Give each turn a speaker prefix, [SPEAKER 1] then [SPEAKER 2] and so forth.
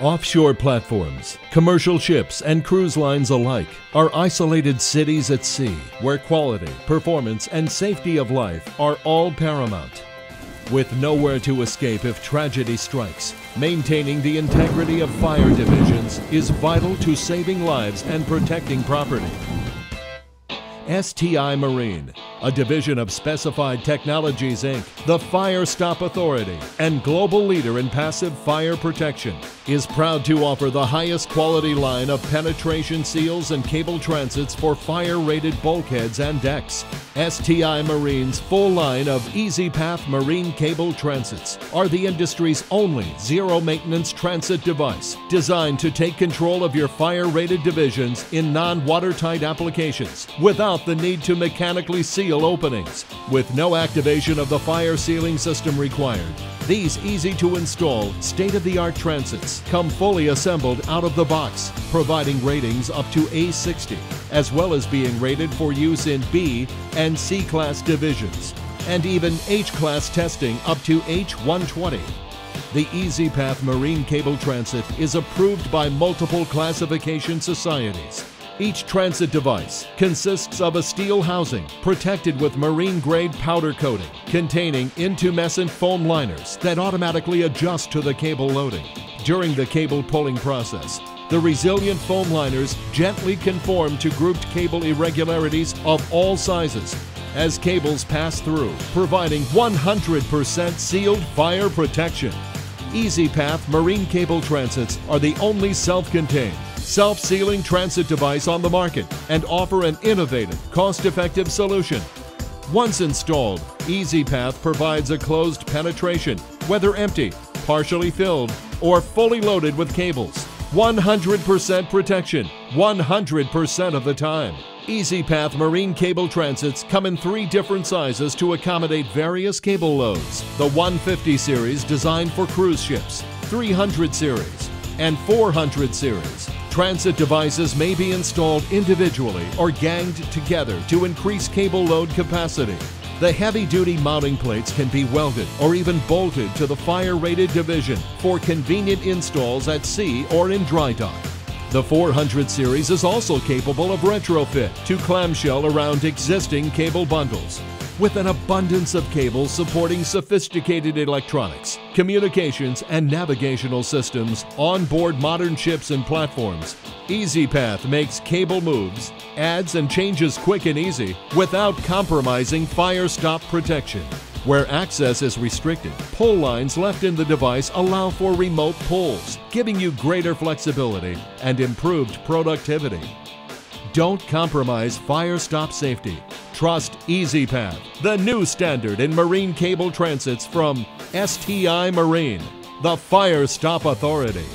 [SPEAKER 1] Offshore platforms, commercial ships, and cruise lines alike are isolated cities at sea where quality, performance, and safety of life are all paramount. With nowhere to escape if tragedy strikes, maintaining the integrity of fire divisions is vital to saving lives and protecting property. STI Marine, a division of Specified Technologies Inc., the Fire Stop Authority, and global leader in passive fire protection, is proud to offer the highest quality line of penetration seals and cable transits for fire rated bulkheads and decks. STI Marine's full line of EZ-Path marine cable transits are the industry's only zero maintenance transit device designed to take control of your fire rated divisions in non watertight applications without the need to mechanically seal openings. With no activation of the fire sealing system required, these easy to install, state of the art transits come fully assembled out of the box, providing ratings up to A60, as well as being rated for use in B and C class divisions, and even H class testing up to H120. The EZ-Path Marine Cable Transit is approved by multiple classification societies each transit device consists of a steel housing protected with marine grade powder coating containing intumescent foam liners that automatically adjust to the cable loading. During the cable pulling process, the resilient foam liners gently conform to grouped cable irregularities of all sizes as cables pass through, providing 100% sealed fire protection. EZ-Path marine cable transits are the only self-contained self-sealing transit device on the market and offer an innovative, cost-effective solution. Once installed, EZ-Path provides a closed penetration, whether empty, partially filled, or fully loaded with cables. 100% protection, 100% of the time. EZ-Path marine cable transits come in three different sizes to accommodate various cable loads. The 150 series designed for cruise ships, 300 series, and 400 series. Transit devices may be installed individually or ganged together to increase cable load capacity. The heavy-duty mounting plates can be welded or even bolted to the fire-rated division for convenient installs at sea or in dry dock. The 400 series is also capable of retrofit to clamshell around existing cable bundles with an abundance of cables supporting sophisticated electronics, communications, and navigational systems on board modern ships and platforms. EZ-Path makes cable moves, adds and changes quick and easy without compromising fire stop protection. Where access is restricted, pull lines left in the device allow for remote pulls, giving you greater flexibility and improved productivity. Don't compromise fire stop safety. Trust EZ-Path, the new standard in marine cable transits from STI Marine, the Fire Stop Authority.